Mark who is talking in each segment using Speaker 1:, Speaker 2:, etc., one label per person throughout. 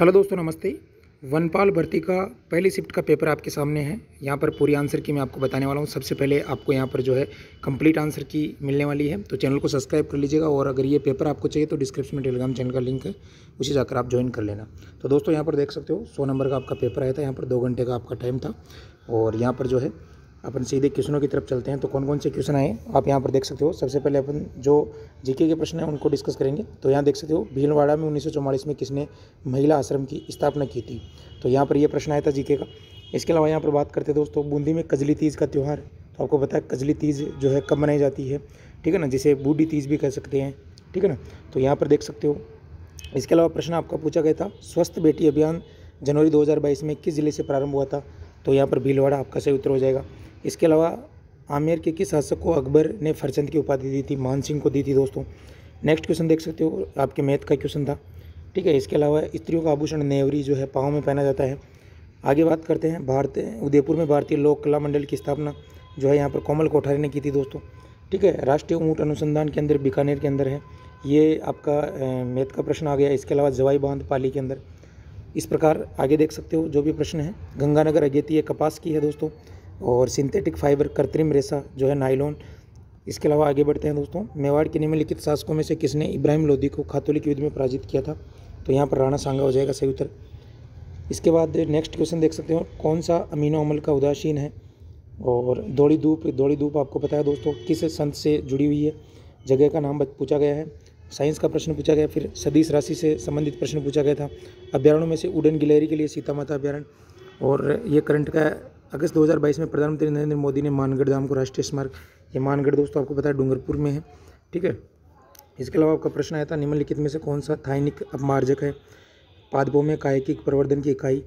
Speaker 1: Hello दोस्तों, नमस्ते। वनपाल भर्ती का पहली शिफ्ट का पेपर आपके सामने है। यहाँ पर पूरी आंसर की मैं आपको बताने वाला हूँ। सबसे पहले आपको यहाँ पर जो है कंप्लीट आंसर की मिलने वाली है। तो चैनल को सब्सक्राइब कर लीजिएगा और अगर ये पेपर आपको चाहिए तो डिस्क्रिप्शन में टेलीग्राम चैनल का लिंक है, उसे जाकर आप ज्वाइन कर लेना। तो दोस्तों, यहाँ पर देख सकते हो, सौ नंबर का आपका पेपर आया था। यहाँ पर दो घंटे का आपका टाइम था और यहाँ पर जो है अपन सीधे क्वेश्चनों की तरफ़ चलते हैं। तो कौन कौन से क्वेश्चन आए आप यहाँ पर देख सकते हो। सबसे पहले अपन जो जीके के प्रश्न हैं, उनको डिस्कस करेंगे। तो यहाँ देख सकते हो, भीलवाड़ा में उन्नीस सौ चौवालीस में किसने महिला आश्रम की स्थापना की थी? तो यहाँ पर यह प्रश्न आया था जीके का। इसके अलावा यहाँ पर बात करते दोस्तों, बूंदी में कजली तीज का त्यौहार। तो आपको पता है कजली तीज जो है कब मनाई जाती है, ठीक है ना? जिसे बूढ़ी तीज भी कह सकते हैं, ठीक है ना? तो यहाँ पर देख सकते हो। इसके अलावा प्रश्न आपका पूछा गया था, स्वस्थ बेटी अभियान जनवरी 2022 में किस ज़िले से प्रारंभ हुआ था? तो यहाँ पर भीलवाड़ा आपका सही उत्तर हो जाएगा। इसके अलावा आमेर के किस शासक को अकबर ने फरचंद की उपाधि दी थी, मान सिंह को दी थी दोस्तों? नेक्स्ट क्वेश्चन देख सकते हो, आपके मैथ का क्वेश्चन था। ठीक है, इसके अलावा स्त्रियों का आभूषण नेवरी जो है, पाँव में पहना जाता है। आगे बात करते हैं, भारत, उदयपुर में भारतीय लोक कला मंडल की स्थापना जो है, यहाँ पर कोमल कोठारी ने की थी दोस्तों। ठीक है, राष्ट्रीय ऊँट अनुसंधान के अंदर बीकानेर के अंदर है। ये आपका मैथ का प्रश्न आ गया। इसके अलावा जवाई बाँध पाली के अंदर। इस प्रकार आगे देख सकते हो, जो भी प्रश्न है। गंगानगर अगेती है कपास की है दोस्तों। और सिंथेटिक फाइबर कृत्रिम रेशा जो है नाइलॉन इसके अलावा आगे बढ़ते हैं दोस्तों। मेवाड़ के निम्नलिखित शासकों में से किसने इब्राहिम लोधी को खातोलिक युद्ध में पराजित किया था? तो यहाँ पर राणा सांगा हो जाएगा, सही उत्तर। इसके बाद नेक्स्ट क्वेश्चन देख सकते हो, कौन सा अमीनो अमल का उदासीन है? और दौड़ी धूप दौड़ी धूप आपको पता है दोस्तों, किस संत से जुड़ी हुई है? जगह का नाम पूछा गया है। साइंस का प्रश्न पूछा गया, फिर सदीश राशि से संबंधित प्रश्न पूछा गया था। अभ्यारण्यों में से उड़न गिलहरी के लिए सीता माता अभ्यारण्य। और ये करंट का अगस्त 2022 में प्रधानमंत्री नरेंद्र मोदी ने मानगढ़ धाम को राष्ट्रीय स्मारक ये मानगढ़ दोस्तों आपको पता है डूंगरपुर में है ठीक है? इसके अलावा आपका प्रश्न आया था निम्नलिखित में से कौन सा थाइनिक अपमार्जक है? पादपों में कायकिक प्रवर्धन की इकाई।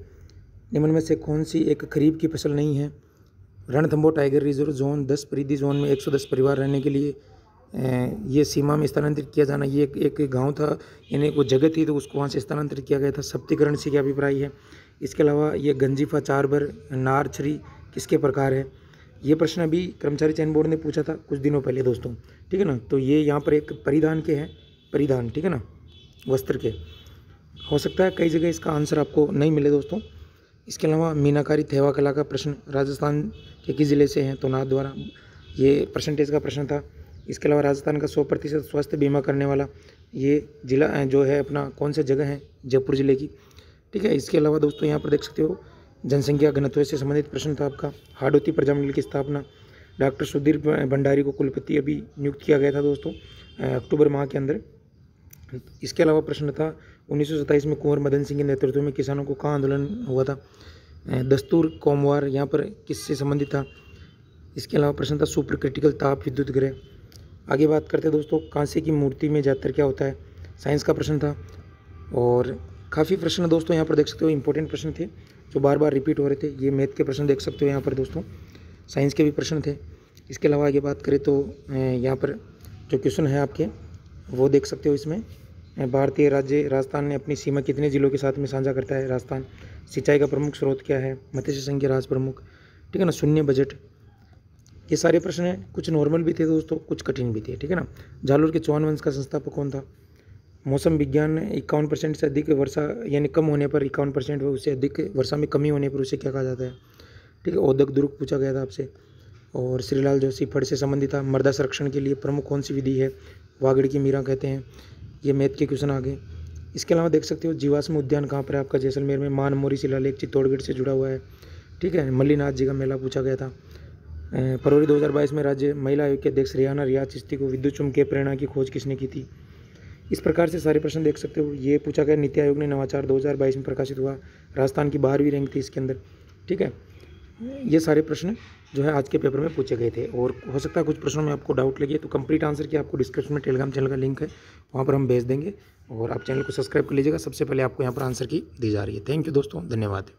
Speaker 1: निम्न में से कौन सी एक खरीफ की फ़सल नहीं है? रणथम्बो टाइगर रिज़र्व जोन दस परिधि जोन में 110 परिवार रहने के लिए ये सीमा में स्थानांतरित किया जाना ये एक, एक गाँव था यानी वो जगह थी तो उसको वहाँ से स्थानांतरित किया गया था। सप्तिकरण से क्या अभिप्राय है? इसके अलावा ये गंजीफा, चारबर, नार, छरी किसके प्रकार है? ये प्रश्न अभी कर्मचारी चयन बोर्ड ने पूछा था कुछ दिनों पहले दोस्तों, ठीक है ना? तो ये यहाँ पर एक परिधान के हैं, परिधान, ठीक है ना? वस्त्र के। हो सकता है कई जगह इसका आंसर आपको नहीं मिले दोस्तों। इसके अलावा मीनाकारी थेवा कला का प्रश्न राजस्थान के किस ज़िले से हैं तो नाथ द्वारा। ये परसेंटेज का प्रश्न था। इसके अलावा राजस्थान का सौ प्रतिशत स्वास्थ्य बीमा करने वाला ये जिला जो है अपना कौन सा जगह है? जयपुर ज़िले की। ठीक है, इसके अलावा दोस्तों यहाँ पर देख सकते हो, जनसंख्या घनत्व से संबंधित प्रश्न था आपका। हाडोती प्रजामंडल की स्थापना डॉक्टर सुधीर भंडारी को कुलपति अभी नियुक्त किया गया था दोस्तों अक्टूबर माह के अंदर। इसके अलावा प्रश्न था, उन्नीस सौ सत्ताईस में कुंवर मदन सिंह के नेतृत्व में किसानों को कहाँ आंदोलन हुआ था? दस्तूर, कोमवार, यहाँ पर किससे संबंधित था? इसके अलावा प्रश्न था सुपर क्रिटिकल ताप विद्युत ग्रह। आगे बात करते हैं दोस्तों कांसे की मूर्ति में ज़्यादातर क्या होता है? साइंस का प्रश्न था और काफ़ी प्रश्न दोस्तों यहाँ पर देख सकते हो इंपॉर्टेंट प्रश्न थे, जो बार बार रिपीट हो रहे थे, ये मैथ के प्रश्न देख सकते हो यहाँ पर दोस्तों। साइंस के भी प्रश्न थे। इसके अलावा आगे बात करें तो यहाँ पर जो क्वेश्चन है आपके, वो देख सकते हो इसमें। भारतीय राज्य, राजस्थान ने अपनी सीमा कितने जिलों के साथ में साझा करता है? राजस्थान, सिंचाई का प्रमुख स्रोत क्या है? मत्स्य संघ के राज प्रमुख। ठीक है ना? शून्य बजट ये सारे प्रश्न हैं। कुछ नॉर्मल भी थे दोस्तों, कुछ कठिन भी थे। ठीक है ना? जालोर के चौहान वंश का संस्थापक कौन था? मौसम विज्ञान इक्यावन परसेंट से अधिक वर्षा, यानी कम होने पर इक्यावन परसेंट उससे अधिक वर्षा में कमी होने पर उसे क्या कहा जाता है? ठीक है औदक दुर्ग पूछा गया था आपसे। और श्रीलाल जोशी, फड़ से संबंधित था। मर्दा संरक्षण के लिए प्रमुख कौन सी विधि है? वागड़ की मीरा कहते हैं। ये मैथ के क्वेश्चन आ गए इसके अलावा देख सकते हो, जीवाश्म उद्यान कहाँ पर है? आपका जैसलमेर में मान, मोरी शिलालेख चित्तौड़गढ़ से जुड़ा हुआ है। ठीक है, मल्लीनाथ जी का मेला पूछा गया था। फरवरी 2022 में राज्य महिला आयोग के अध्यक्ष रियाना रियाज चिश्ती को विद्युत चुम्बकीय प्रेरणा की खोज किसने की थी? इस प्रकार से सारे प्रश्न देख सकते हो। ये पूछा गया, नीति आयोग ने नवाचार 2022 में प्रकाशित हुआ। राजस्थान की बारहवीं रैंक थी इसके अंदर। ठीक है? ये सारे प्रश्न जो है आज के पेपर में पूछे गए थे। और हो सकता है कुछ प्रश्नों में आपको डाउट लगे तो कंप्लीट आंसर की आपको डिस्क्रिप्शन में टेलीग्राम चैनल का लिंक है, वहाँ पर हम भेज देंगे। और आप चैनल को सब्सक्राइब कर लीजिएगा। सबसे पहले आपको यहाँ पर आंसर की दी जा रही है। थैंक यू दोस्तों, धन्यवाद।